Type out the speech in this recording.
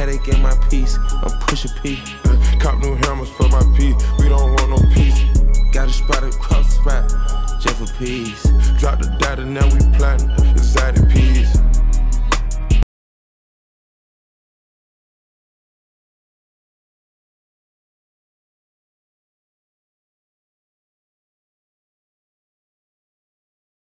headache and my piece. I'm pushing P. Uh, cop new hammers for my P. We don't want no peace. Got a spot across the spot, just for peace. Drop the data, now we plotting.